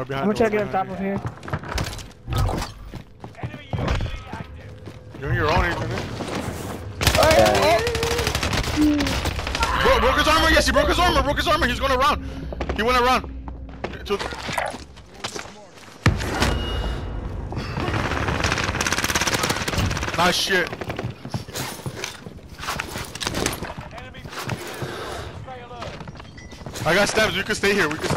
Right behind I'm gonna try to get on top of here. You're on your own, isn't it? Oh, Bro, broke his armor. Yes, he broke his armor. Broke his armor. He's going around. He went around. To nice shit. I got stabs. We can stay here. We can stay.